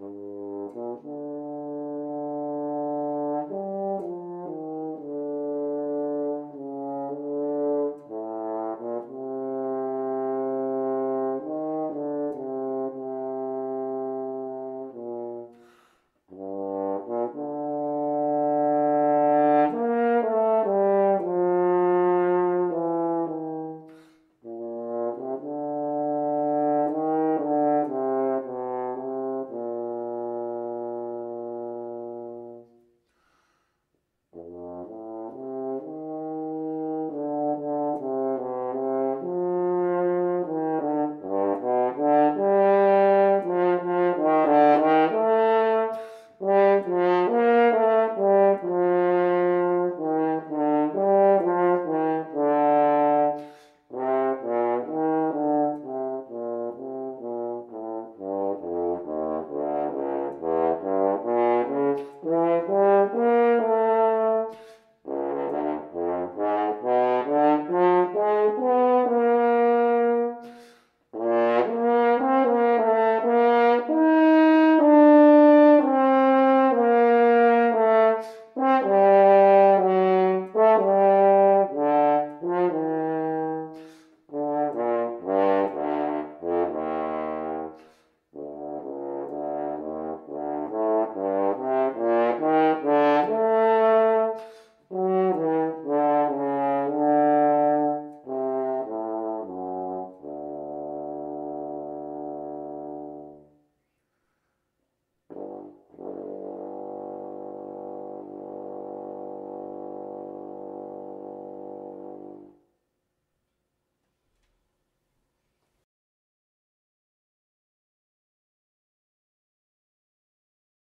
Música